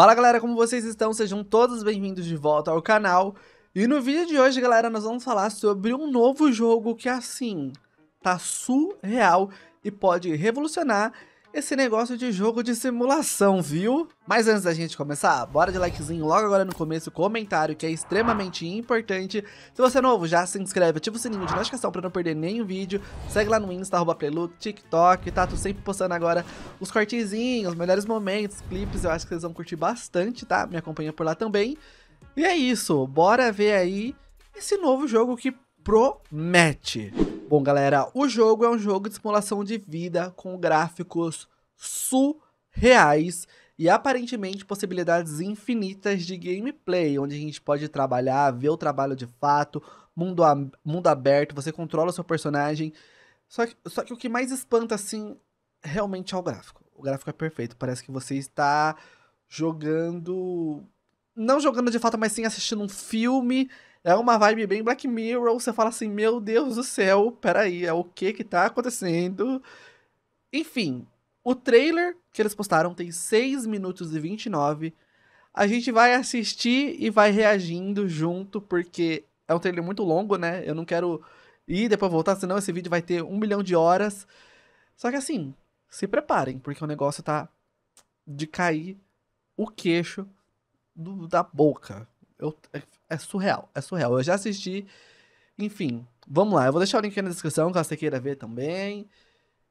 Fala galera, como vocês estão? Sejam todos bem-vindos de volta ao canal. E no vídeo de hoje, galera, nós vamos falar sobre um novo jogo que, assim, tá surreal e pode revolucionar esse negócio de jogo de simulação, viu? Mas antes da gente começar, bora de likezinho logo agora no começo, comentário que é extremamente importante. Se você é novo, já se inscreve, ativa o sininho de notificação para não perder nenhum vídeo. Segue lá no Insta, arroba TikTok, tá? Tô sempre postando agora os cortezinhos, os melhores momentos, clipes, eu acho que vocês vão curtir bastante, tá? Me acompanha por lá também. E é isso, bora ver aí esse novo jogo que promete. Bom, galera, o jogo é um jogo de simulação de vida com gráficos surreais e aparentemente possibilidades infinitas de gameplay, onde a gente pode trabalhar, ver o trabalho de fato, mundo, a, mundo aberto, você controla o seu personagem. Só que, só que o que mais espanta, assim, realmente é o gráfico. O gráfico é perfeito, parece que você está jogando. Não jogando de fato, mas sim assistindo um filme é uma vibe bem Black Mirror, você fala assim, meu Deus do céu, peraí, é o que que tá acontecendo? Enfim, o trailer que eles postaram tem 6 minutos e 29. A gente vai assistir e vai reagindo junto, porque é um trailer muito longo, né? Eu não quero ir e depois voltar, senão esse vídeo vai ter um milhão de horas. Só que assim, se preparem, porque o negócio tá de cair o queixo do, da boca. Eu, é, é, surreal, é surreal. Eu já assisti. Enfim, vamos lá. Eu vou deixar o link aqui na descrição, caso você queira ver também.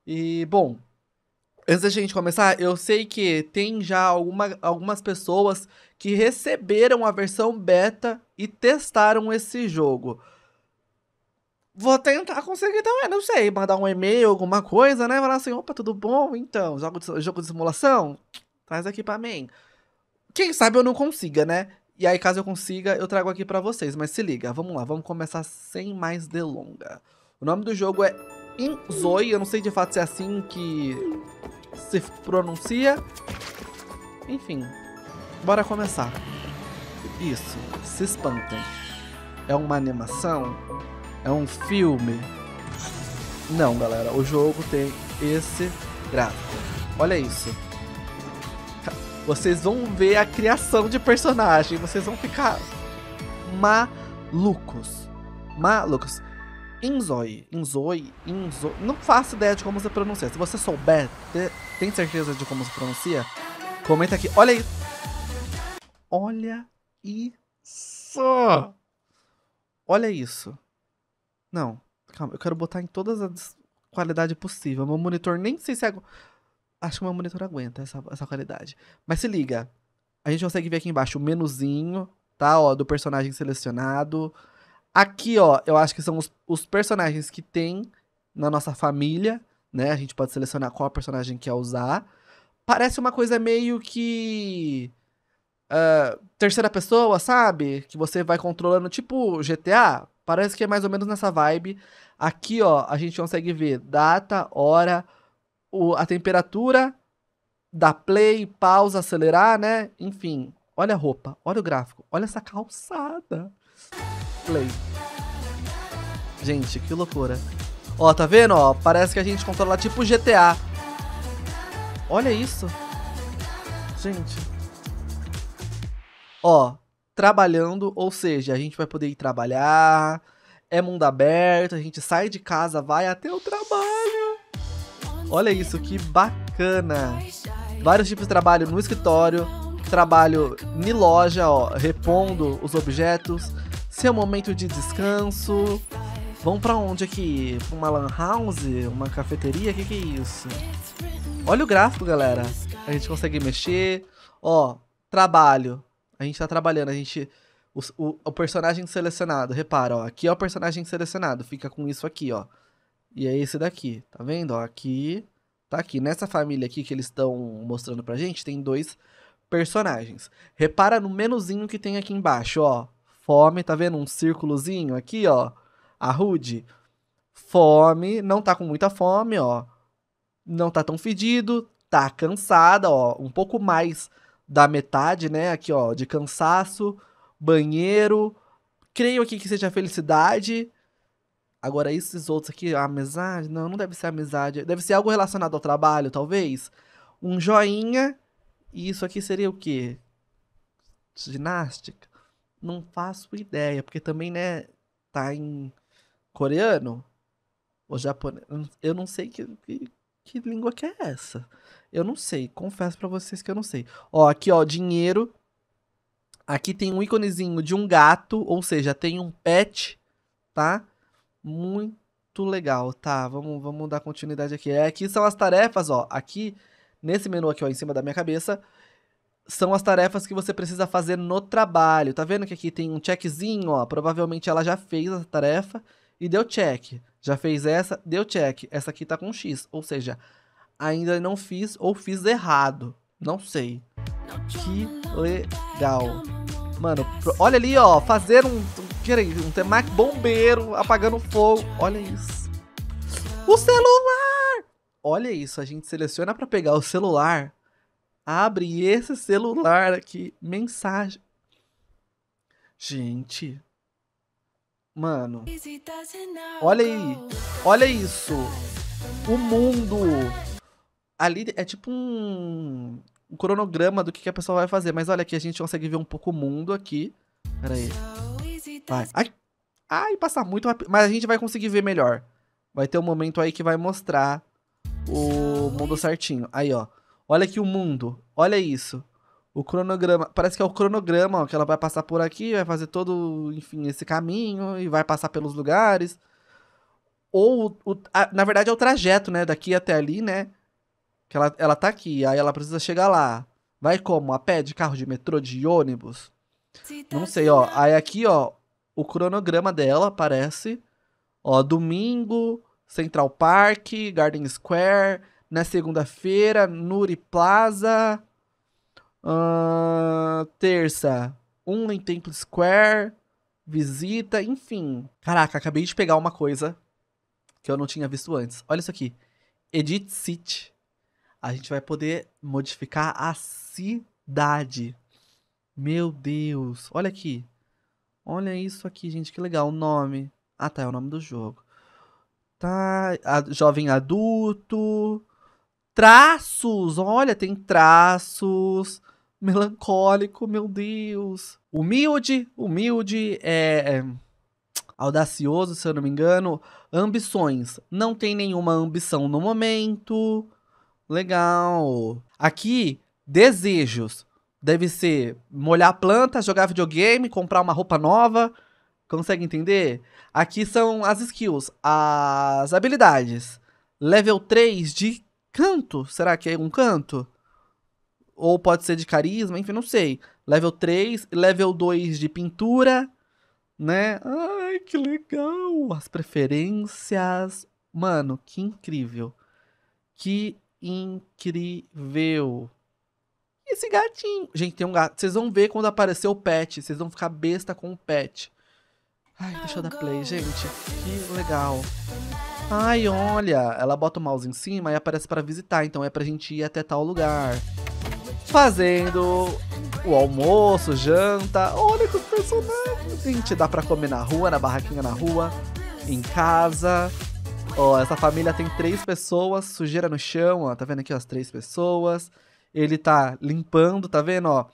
E, bom, antes da gente começar, eu sei que tem já alguma, algumas pessoas que receberam a versão beta e testaram esse jogo. Vou tentar conseguir também, não sei, mandar um e-mail, alguma coisa, né? Falar assim, opa, tudo bom? Então, jogo de, jogo de simulação? Traz aqui pra mim. Quem sabe eu não consiga, né? E aí, caso eu consiga, eu trago aqui para vocês. Mas se liga, vamos lá, vamos começar sem mais delonga. O nome do jogo é Inzoi, eu não sei de fato se é assim que se pronuncia. Enfim, bora começar. Isso, se espantem. É uma animação? É um filme? Não, galera, o jogo tem esse gráfico. Olha isso. Vocês vão ver a criação de personagem. Vocês vão ficar malucos. Malucos. Inzoi, Inzoi, Inzoi. Não faço ideia de como se pronuncia. Se você souber, tem certeza de como se pronuncia? Comenta aqui. Olha aí. Olha isso. Olha isso. Não, calma. Eu quero botar em todas as qualidades possíveis. Meu monitor nem sei se é. Acho que meu monitor aguenta essa, essa qualidade. Mas se liga. A gente consegue ver aqui embaixo o menuzinho, tá? Ó, do personagem selecionado. Aqui, ó, eu acho que são os, os personagens que tem na nossa família, né? A gente pode selecionar qual personagem quer usar. Parece uma coisa meio que. Uh, terceira pessoa, sabe? Que você vai controlando, tipo GTA. Parece que é mais ou menos nessa vibe. Aqui, ó, a gente consegue ver data, hora, o, a temperatura, dar play, pausa, acelerar, né? Enfim, olha a roupa, olha o gráfico, olha essa calçada. Play. Gente, que loucura. Ó, tá vendo? Ó, parece que a gente controla tipo GTA. Olha isso. Gente. Ó, trabalhando, ou seja, a gente vai poder ir trabalhar, é mundo aberto, a gente sai de casa, vai até o trabalho. Olha isso, que bacana. Vários tipos de trabalho no escritório, trabalho em loja, ó, repondo os objetos, seu momento de descanso. Vamos para onde aqui? Pra uma lan house? Uma cafeteria? O que, que é isso? Olha o gráfico, galera. A gente consegue mexer. Ó, trabalho. A gente tá trabalhando, a gente... O, o, o personagem selecionado, repara, ó. Aqui é o personagem selecionado. Fica com isso aqui, ó. E é esse daqui, tá vendo? Ó, aqui, tá aqui. Nessa família aqui que eles estão mostrando pra gente, tem dois personagens. Repara no menuzinho que tem aqui embaixo, ó. Fome, tá vendo? Um círculozinho aqui, ó. A Rude. Fome, não tá com muita fome, ó. Não tá tão fedido, tá cansada, ó. Um pouco mais da metade, né? Aqui, ó, de cansaço. Banheiro. Creio aqui que seja felicidade. Agora, esses outros aqui, a amizade, não, não deve ser amizade. Deve ser algo relacionado ao trabalho, talvez. Um joinha. E isso aqui seria o quê? ginástica? Não faço ideia, porque também, né, tá em coreano ou japonês. Eu não sei que, que, que língua que é essa. Eu não sei, confesso para vocês que eu não sei. Ó, aqui ó, dinheiro. Aqui tem um íconezinho de um gato, ou seja, tem um pet, tá? Muito legal, tá? Vamos, vamos dar continuidade aqui. É, aqui são as tarefas, ó. Aqui, nesse menu aqui, ó, em cima da minha cabeça, são as tarefas que você precisa fazer no trabalho. Tá vendo que aqui tem um checkzinho, ó? Provavelmente ela já fez a tarefa e deu check. Já fez essa, deu check. Essa aqui tá com X, ou seja, ainda não fiz ou fiz errado. Não sei. Que legal. Mano, olha ali, ó. Fazer um. Peraí, um temaki bombeiro apagando fogo. Olha isso. O celular! Olha isso, a gente seleciona para pegar o celular. Abre esse celular aqui. Mensagem. Gente. Mano. Olha aí. Olha isso. O mundo ali é tipo um, um cronograma do que, que, a pessoa vai fazer. Mas olha aqui, a gente consegue ver um pouco o mundo aqui. Pera aí. Vai. Ai, ai, passa muito rápido. Mas a gente vai conseguir ver melhor. Vai ter um momento aí que vai mostrar o mundo certinho. Aí, ó. Olha aqui o mundo. Olha isso. O cronograma. Parece que é o cronograma, ó, que ela vai passar por aqui, vai fazer todo, enfim, esse caminho e vai passar pelos lugares. Ou, o, a, na verdade, é o trajeto, né? Daqui até ali, né? Que ela, ela tá aqui, aí ela precisa chegar lá. Vai como? A pé, de carro, de metrô, de ônibus? Não sei, ó. Aí aqui, ó, o cronograma dela aparece. Ó, domingo, Central Park, Garden Square. Na segunda-feira, Nuri Plaza. Uh, terça, um em Temple Square. Visita, enfim. Caraca, acabei de pegar uma coisa que eu não tinha visto antes. Olha isso aqui. Edit City a gente vai poder modificar a cidade. Meu Deus, olha aqui. Olha isso aqui, gente, que legal. O nome. Ah, tá, é o nome do jogo. Tá, a, jovem adulto. Traços, olha, tem traços. Melancólico, meu Deus. Humilde, humilde, é, é audacioso, se eu não me engano. Ambições, não tem nenhuma ambição no momento. Legal. Aqui, desejos. Deve ser molhar plantas, jogar videogame, comprar uma roupa nova. Consegue entender? Aqui são as skills, as habilidades. Level 3 de canto. Será que é um canto? Ou pode ser de carisma, enfim, não sei. Level 3, level 2 de pintura, né? Ai, que legal! As preferências. Mano, que incrível. Que incrível. Esse gatinho? Gente, tem um gato. Vocês vão ver quando aparecer o pet. Vocês vão ficar besta com o pet. Ai, deixa eu dar play, gente. Que legal. Ai, olha. Ela bota o mouse em cima e aparece para visitar. Então é pra gente ir até tal lugar. Fazendo o almoço, janta. Olha que os personagens. Gente, dá pra comer na rua, na barraquinha na rua. Em casa. Ó, essa família tem três pessoas, sujeira no chão, ó. Tá vendo aqui ó, as três pessoas? Ele tá limpando, tá vendo, ó?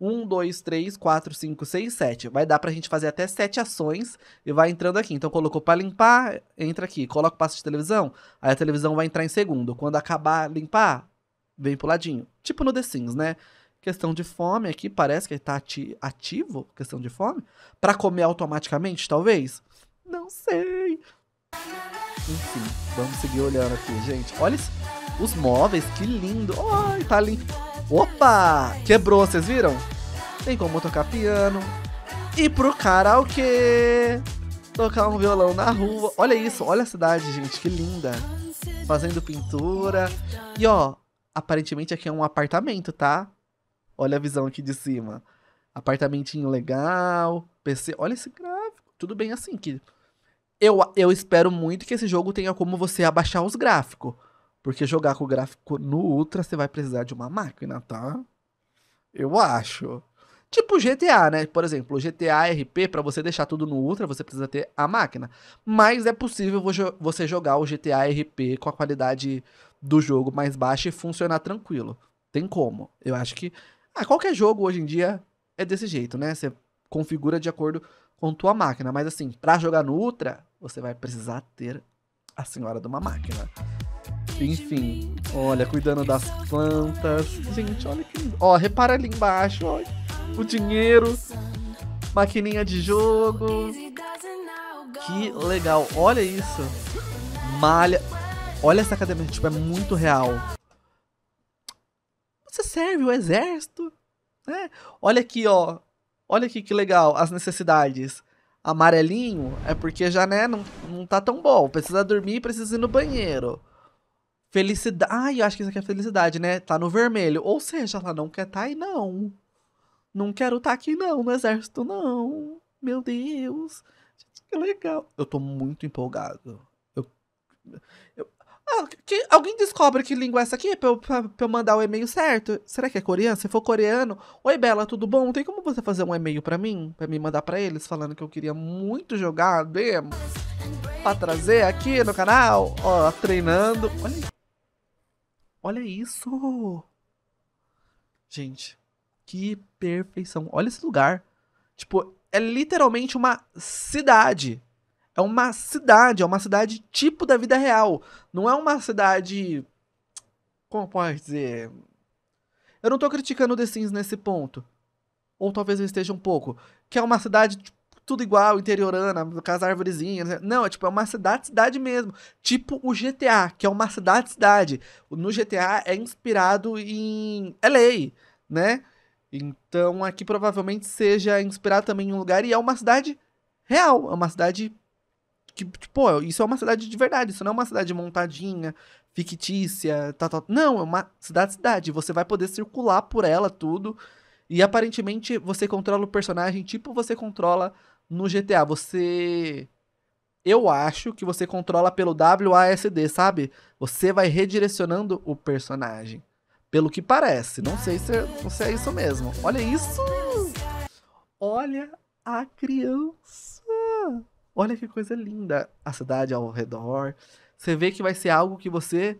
Um, dois, três, quatro, cinco, seis, sete. Vai dar pra gente fazer até sete ações e vai entrando aqui. Então, colocou pra limpar, entra aqui. Coloca o passo de televisão, aí a televisão vai entrar em segundo. Quando acabar limpar, vem pro ladinho. Tipo no The Sims, né? Questão de fome aqui, parece que tá ati ativo, questão de fome. Pra comer automaticamente, talvez? Não sei. Enfim, vamos seguir olhando aqui, gente. Olha os móveis, que lindo. Ai, tá lindo. Opa! Quebrou, vocês viram? Tem como tocar piano. E pro karaokê. Tocar um violão na rua. Olha isso, olha a cidade, gente, que linda. Fazendo pintura. E ó, aparentemente aqui é um apartamento, tá? Olha a visão aqui de cima. Apartamentinho legal. PC. Olha esse gráfico. Tudo bem assim, que eu, eu espero muito que esse jogo tenha como você abaixar os gráficos. Porque jogar com o gráfico no Ultra, você vai precisar de uma máquina, tá? Eu acho. Tipo GTA, né? Por exemplo, GTA RP, para você deixar tudo no Ultra, você precisa ter a máquina. Mas é possível você jogar o GTA RP com a qualidade do jogo mais baixa e funcionar tranquilo. Tem como. Eu acho que. Ah, qualquer jogo hoje em dia é desse jeito, né? Você configura de acordo com tua máquina. Mas assim, pra jogar no Ultra, você vai precisar ter a senhora de uma máquina. Enfim, olha, cuidando das plantas. Gente, olha que. Ó, repara ali embaixo, ó. O dinheiro. Maquininha de jogo. Que legal. Olha isso. Malha. Olha essa academia, tipo, é muito real. Você serve o exército, né? Olha aqui, ó. Olha aqui que legal, as necessidades. Amarelinho é porque já, né, não, não tá tão bom. Precisa dormir, precisa ir no banheiro. Felicidade. Ai, eu acho que isso aqui é felicidade, né? Tá no vermelho. Ou seja, ela não quer tá aí, não. Não quero tá aqui, não, no exército, não. Meu Deus. Que legal. Eu tô muito empolgado. Eu. eu ah, que, alguém descobre que língua é essa aqui pra eu, pra, pra eu mandar o e-mail certo? Será que é coreano? Se for coreano. Oi, Bela, tudo bom? Tem como você fazer um e-mail pra mim? Pra me mandar pra eles falando que eu queria muito jogar demo? Pra trazer aqui no canal? Ó, treinando. Olha. Olha isso. Gente, que perfeição. Olha esse lugar. Tipo, é literalmente uma cidade. É uma cidade, é uma cidade tipo da vida real. Não é uma cidade. Como pode dizer? Eu não tô criticando The Sims nesse ponto. Ou talvez eu esteja um pouco. Que é uma cidade tipo, tudo igual, interiorana, com as árvorezinhas. Né? Não, é tipo, é uma cidade-cidade mesmo. Tipo o GTA, que é uma cidade-cidade. No GTA é inspirado em LA, né? Então aqui provavelmente seja inspirado também em um lugar e é uma cidade real, é uma cidade tipo, isso é uma cidade de verdade, isso não é uma cidade montadinha, fictícia, tal, tal. Não, é uma cidade-cidade, você vai poder circular por ela tudo e aparentemente você controla o personagem tipo você controla no GTA. Você eu acho que você controla pelo WASD, sabe? Você vai redirecionando o personagem. Pelo que parece. Não sei se é, se é isso mesmo. Olha isso! Olha a criança! Olha que coisa linda. A cidade ao redor. Você vê que vai ser algo que você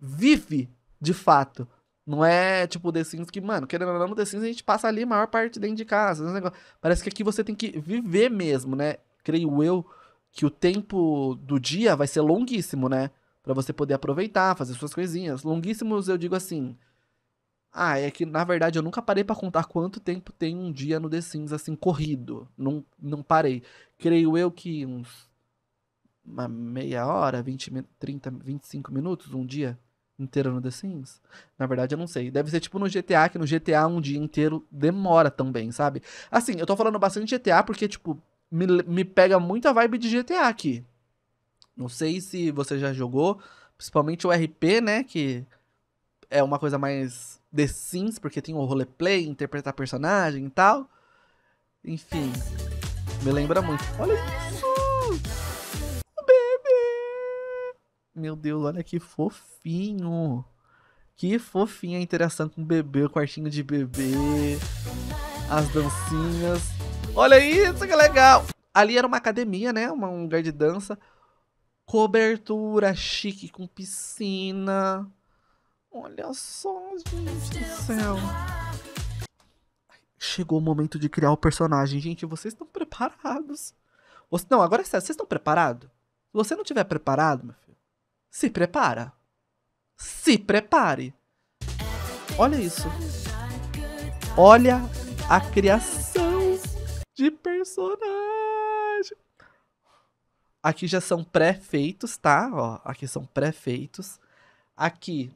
vive de fato. Não é tipo The Sims que, mano, querendo ou não, The Sims a gente passa ali a maior parte dentro de casa. Parece que aqui você tem que viver mesmo, né? Creio eu que o tempo do dia vai ser longuíssimo, né? para você poder aproveitar, fazer suas coisinhas. Longuíssimos, eu digo assim. Ah, é que na verdade eu nunca parei para contar quanto tempo tem um dia no The Sims assim corrido. Não, não parei. Creio eu que uns uma meia hora, 20, 30, 25 minutos, um dia inteiro no The Sims? Na verdade, eu não sei. Deve ser tipo no GTA, que no GTA um dia inteiro demora também, sabe? Assim, eu tô falando bastante GTA porque, tipo, me, me pega muita vibe de GTA aqui. Não sei se você já jogou, principalmente o RP, né? Que é uma coisa mais The Sims, porque tem o roleplay, interpretar personagem e tal. Enfim, me lembra muito. Olha isso! O bebê! Meu Deus, olha que fofinho! Que fofinha a interação com o bebê, o quartinho de bebê, as dancinhas. Olha isso, que legal! Ali era uma academia, né? Um lugar de dança. Cobertura chique com piscina. Olha só, gente do céu. Chegou o momento de criar o personagem. Gente, vocês estão preparados? Você, não, agora é sério, vocês estão preparados? Se você não estiver preparado, meu filho, se prepara. Se prepare. Olha isso. Olha a criação de personagem. Aqui já são pré-feitos, tá? Ó, aqui são pré-feitos. Aqui,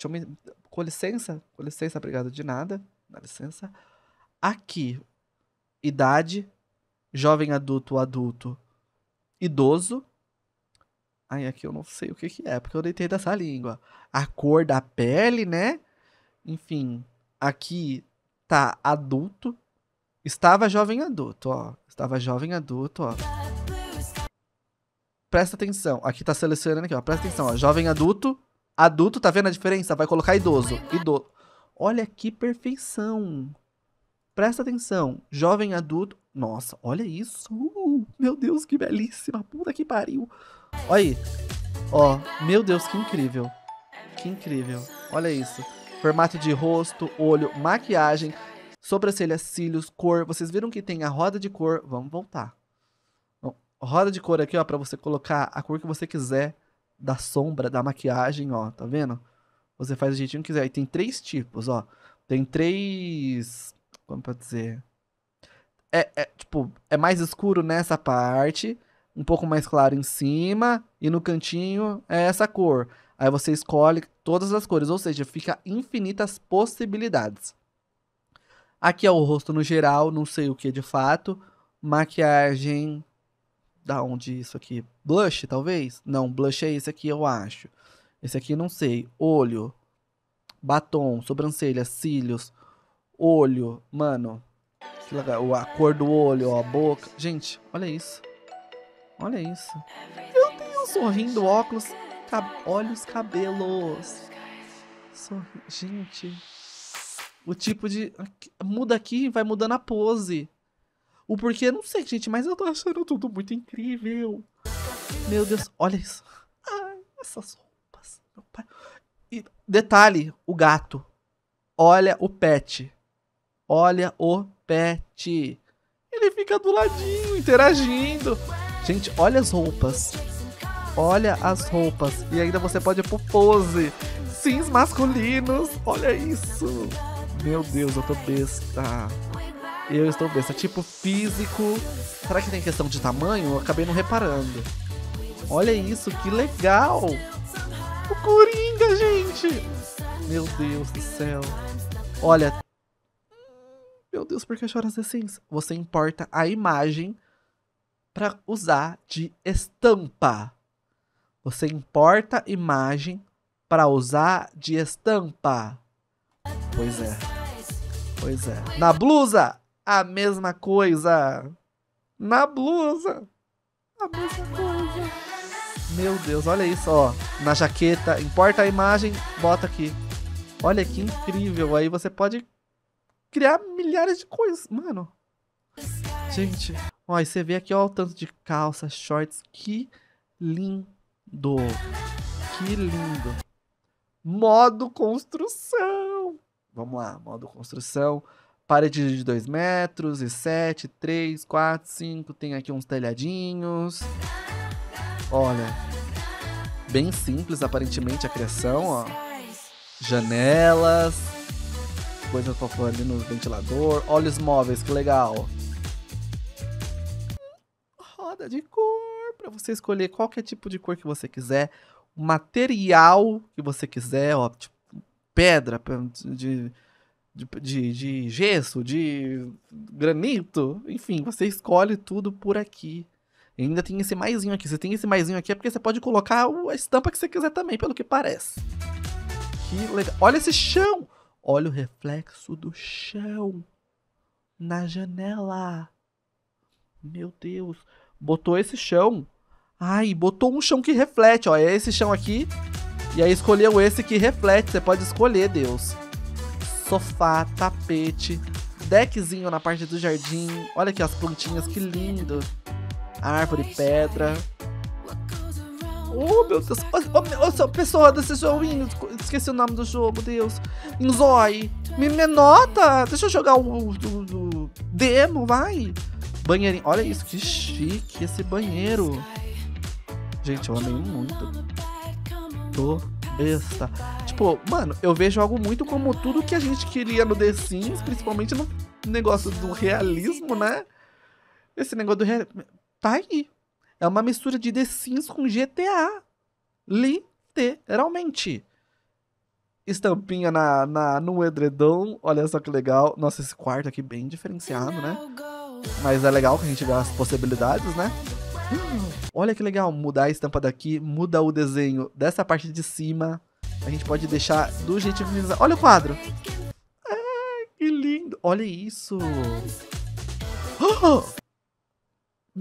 deixa eu me... Com licença, com licença, obrigado de nada. Dá licença. Aqui, idade, jovem adulto, adulto, idoso. Aí aqui eu não sei o que que é, porque eu deitei dessa língua. A cor da pele, né? Enfim, aqui tá adulto. Estava jovem adulto, ó. Estava jovem adulto, ó. Presta atenção. Aqui tá selecionando aqui, ó. Presta atenção, ó. Jovem adulto. Adulto, tá vendo a diferença? Vai colocar idoso. Idoso. Olha que perfeição. Presta atenção. Jovem adulto. Nossa, olha isso. Uh, meu Deus, que belíssima. Puta que pariu. Olha aí. Ó, meu Deus, que incrível. Que incrível. Olha isso. Formato de rosto, olho, maquiagem. sobrancelha, cílios, cor. Vocês viram que tem a roda de cor. Vamos voltar. Roda de cor aqui, ó, pra você colocar a cor que você quiser da sombra, da maquiagem, ó. Tá vendo? Você faz do jeitinho que quiser. E tem três tipos, ó. Tem três... Como pode dizer? É, é, tipo, é mais escuro nessa parte, um pouco mais claro em cima, e no cantinho é essa cor. Aí você escolhe todas as cores, ou seja, fica infinitas possibilidades. Aqui é o rosto no geral, não sei o que de fato. Maquiagem. Da onde isso aqui? Blush, talvez? Não, blush é esse aqui, eu acho. Esse aqui não sei. Olho. Batom, sobrancelha, cílios. Olho. Mano. Que legal. A cor do olho, ó, a boca. Gente, olha isso. Olha isso. Meu Deus, sorrindo, óculos. Cab olhos, cabelos. Sorri... Gente. O tipo de. Muda aqui vai mudando a pose. O porquê, não sei, gente, mas eu tô achando tudo muito incrível. Meu Deus, olha isso. Ai, essas roupas. Meu pai. E, detalhe: o gato. Olha o pet. Olha o pet. Ele fica do ladinho, interagindo. Gente, olha as roupas. Olha as roupas. E ainda você pode pôr pose. Sims masculinos. Olha isso. Meu Deus, eu tô besta. Eu estou besta. Tipo, físico. Será que tem questão de tamanho? Eu acabei não reparando. Olha isso, que legal. O Coringa, gente. Meu Deus do céu. Olha. Meu Deus, por que choras assim? Você importa a imagem para usar de estampa. Você importa imagem para usar de estampa. Pois é. Pois é. Na blusa, a mesma coisa. Na blusa, a mesma coisa. Meu Deus, olha isso, ó. Na jaqueta, importa a imagem, bota aqui. Olha que incrível. Aí você pode criar milhares de coisas. Mano. Gente, ó, e você vê aqui, ó, o tanto de calças, shorts. Que lindo. Que lindo. Modo construção. Vamos lá, modo construção. Parede de 2 metros e 7, 3, 4, 5. Tem aqui uns telhadinhos. Olha. Bem simples, aparentemente, a criação, ó. Janelas. Coisa pra pôr ali no ventilador. Olhos móveis, que legal. Roda de cor. Pra você escolher qualquer tipo de cor que você quiser. O material que você quiser, ó. Tipo, pedra, de, de, de, de gesso, de granito, enfim, você escolhe tudo por aqui. E ainda tem esse maisinho aqui. Você tem esse maisinho aqui é porque você pode colocar a estampa que você quiser também, pelo que parece. Que legal. Olha esse chão! Olha o reflexo do chão na janela. Meu Deus. Botou esse chão. Ai, botou um chão que reflete, ó. É esse chão aqui e aí escolheu esse que reflete, você pode escolher, Deus. Sofá, tapete, deckzinho na parte do jardim. Olha aqui as plantinhas, que lindo. Árvore, pedra. Oh, meu Deus. Oh, oh, pessoa desse joguinho. Esqueci o nome do jogo, Deus. Inzoi. Me, me nota. Deixa eu jogar o, o, o demo, vai. Banheirinho. Olha isso, que chique esse banheiro. Gente, eu amei muito tô besta. Tipo, mano, eu vejo algo muito como tudo que a gente queria no The Sims, principalmente no negócio do realismo, né? Esse negócio do realismo. Tá aí. É uma mistura de The Sims com GTA. Literalmente. Estampinha na, na, no edredom. Olha só que legal. Nossa, esse quarto aqui bem diferenciado, né? Mas é legal que a gente vê as possibilidades, né? Olha que legal, mudar a estampa daqui, muda o desenho dessa parte de cima. A gente pode deixar do jeitinho que Olha o quadro. Ai, que lindo. Olha isso.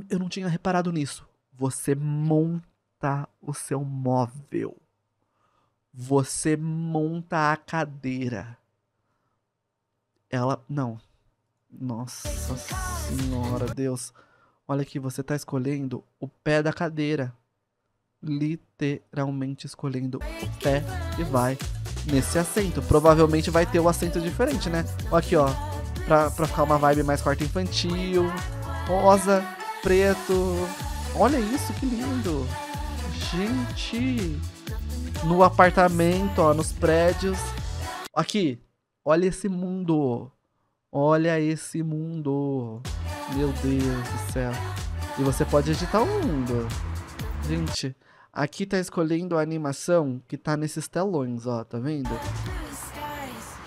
Eu não tinha reparado nisso. Você monta o seu móvel. Você monta a cadeira. Ela. Não. Nossa senhora, Deus. Olha aqui, você está escolhendo o pé da cadeira. Literalmente escolhendo o pé e vai nesse assento. Provavelmente vai ter um assento diferente, né? Aqui, ó. pra, pra ficar uma vibe mais quarto infantil. Rosa, preto. Olha isso, que lindo. Gente. No apartamento, ó, nos prédios. Aqui, olha esse mundo. Olha esse mundo. Meu Deus do céu. E você pode editar o mundo. Gente, aqui tá escolhendo a animação que tá nesses telões, ó, tá vendo?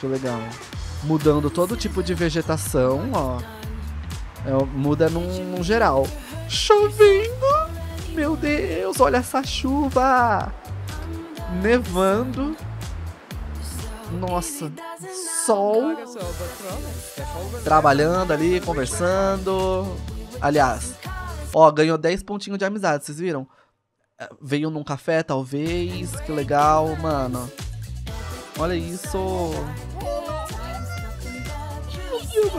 Que legal. Mudando todo tipo de vegetação, ó. É, muda num, num geral. Chovendo! Meu Deus, olha essa chuva! Nevando. Nossa, sol. Trabalhando ali, conversando. Aliás, ó, ganhou 10 pontinhos de amizade, vocês viram? Veio num café, talvez. Que legal, mano. Olha isso.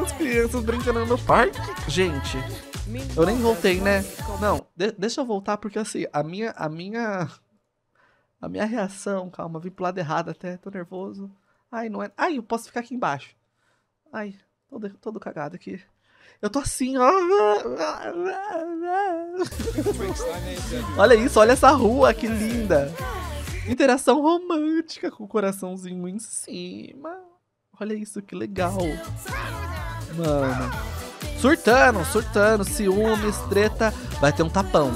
As crianças brincando no parque. Gente, eu nem voltei, né? Não, de deixa eu voltar porque assim, a minha, a minha, a minha reação, calma, vim pro lado errado até, tô nervoso. Ai, não é. Ai, eu posso ficar aqui embaixo. Ai, todo, todo cagado aqui. Eu tô assim, ó. olha isso, olha essa rua, que linda. Interação romântica com o coraçãozinho em cima. Olha isso, que legal. Mano. Surtando, surtando, ciúmes, treta. Vai ter um tapão.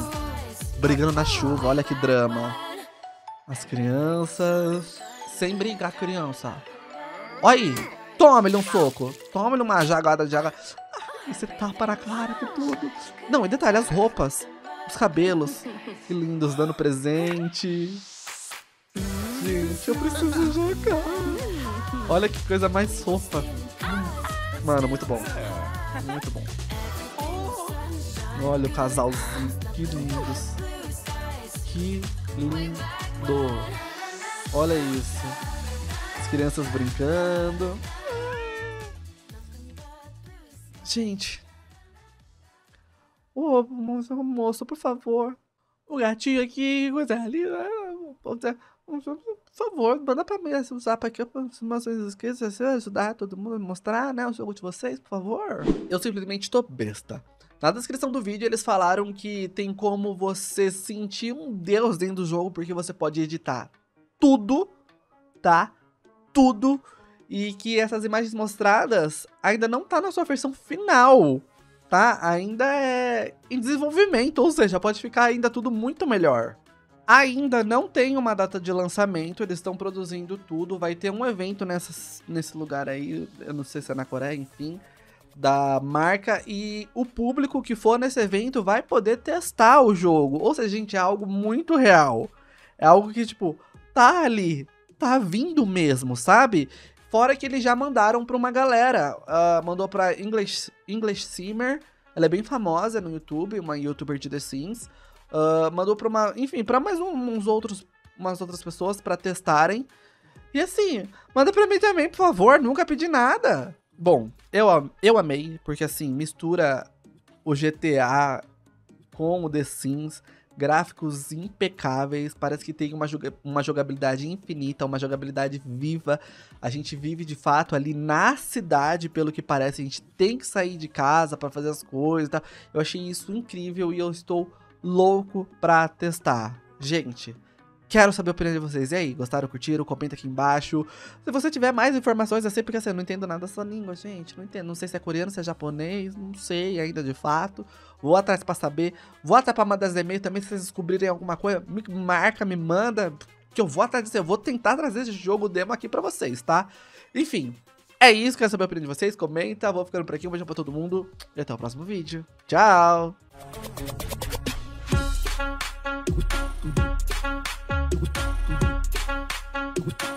Brigando na chuva, olha que drama. As crianças sem brigar, criança. Olha aí. Toma-lhe um soco. Toma-lhe uma jagada de água. Você tapa na cara com tudo. Não, e detalhe, as roupas. Os cabelos. Que lindos, dando presente. Gente, eu preciso jogar. Olha que coisa mais fofa. Mano, muito bom. Muito bom. Olha o casalzinho. Que lindos. Que lindo. Olha isso. As crianças brincando. Gente. Ô, oh, moço, por favor. O gatinho aqui, coisa ali. Por favor, manda pra mim esse zap aqui para umas vezes esqueças, ajudar todo mundo, mostrar, né, o jogo de vocês, por favor. Eu simplesmente tô besta. Na descrição do vídeo eles falaram que tem como você sentir um deus dentro do jogo porque você pode editar tudo, tá? Tudo. E que essas imagens mostradas ainda não tá na sua versão final, tá? Ainda é em desenvolvimento, ou seja, pode ficar ainda tudo muito melhor. Ainda não tem uma data de lançamento, eles estão produzindo tudo. Vai ter um evento nessa, nesse lugar aí, eu não sei se é na Coreia, enfim, da marca. E o público que for nesse evento vai poder testar o jogo. Ou seja, gente, é algo muito real. É algo que, tipo, tá ali, tá vindo mesmo, sabe? Fora que eles já mandaram pra uma galera. Uh, mandou pra English, English Simmer. Ela é bem famosa no YouTube, uma youtuber de The Sims. Uh, mandou pra uma. Enfim, pra mais um, uns outros. Umas outras pessoas para testarem. E assim, manda pra mim também, por favor. Nunca pedi nada. Bom, eu, eu amei, porque assim, mistura o GTA com o The Sims gráficos impecáveis, parece que tem uma, uma jogabilidade infinita, uma jogabilidade viva. A gente vive de fato ali na cidade, pelo que parece, a gente tem que sair de casa para fazer as coisas, tá? Eu achei isso incrível e eu estou louco para testar. Gente, Quero saber a opinião de vocês. E aí, gostaram, curtiram? Comenta aqui embaixo. Se você tiver mais informações, eu sei porque assim, eu não entendo nada dessa língua, gente. Não entendo. Não sei se é coreano, se é japonês. Não sei ainda de fato. Vou atrás pra saber. Vou até pra mandar e-mail também. Se vocês descobrirem alguma coisa, me marca, me manda. Que eu vou atrás disso. Eu vou tentar trazer esse jogo demo aqui pra vocês, tá? Enfim, é isso. Quero saber a opinião de vocês. Comenta. Vou ficando por aqui. Um beijo pra todo mundo. E até o próximo vídeo. Tchau! truth.